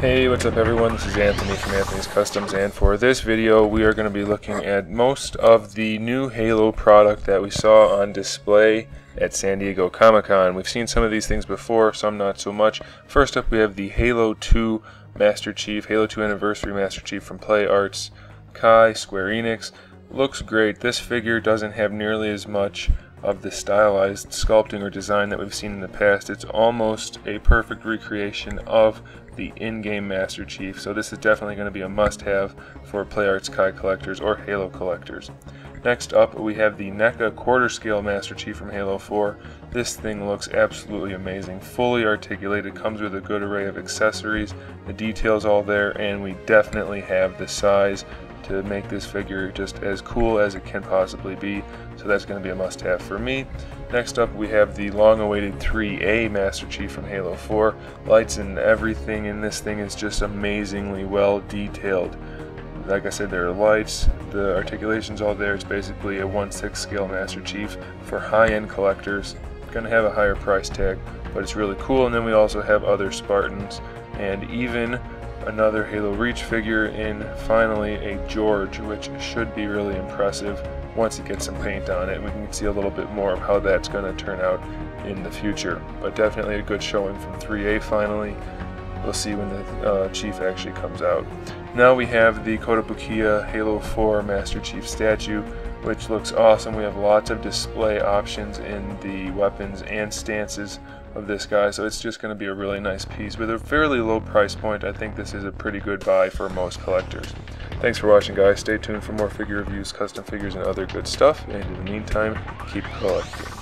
Hey, what's up everyone? This is Anthony from Anthony's Customs and for this video we are going to be looking at most of the new Halo product that we saw on display at San Diego Comic-Con. We've seen some of these things before, some not so much. First up we have the Halo 2 Master Chief, Halo 2 Anniversary Master Chief from Play Arts, Kai, Square Enix. Looks great. This figure doesn't have nearly as much of the stylized sculpting or design that we've seen in the past. It's almost a perfect recreation of the in-game Master Chief, so this is definitely going to be a must-have for PlayArts Kai collectors or Halo collectors. Next up, we have the NECA quarter scale Master Chief from Halo 4. This thing looks absolutely amazing. Fully articulated, comes with a good array of accessories, the details all there, and we definitely have the size to make this figure just as cool as it can possibly be. So that's going to be a must-have for me. Next up we have the long-awaited 3A Master Chief from Halo 4. Lights and everything in this thing is just amazingly well detailed. Like I said, there are lights, the articulation's all there. It's basically a 1-6 scale Master Chief for high-end collectors. Gonna have a higher price tag, but it's really cool. And then we also have other Spartans and even another Halo Reach figure in finally a George, which should be really impressive once it gets some paint on it. We can see a little bit more of how that's going to turn out in the future. But definitely a good showing from 3A finally. We'll see when the uh, Chief actually comes out. Now we have the Kotobukiya Halo 4 Master Chief statue, which looks awesome. We have lots of display options in the weapons and stances of this guy, so it's just going to be a really nice piece. With a fairly low price point, I think this is a pretty good buy for most collectors. Thanks for watching guys, stay tuned for more figure reviews, custom figures, and other good stuff, and in the meantime, keep collecting.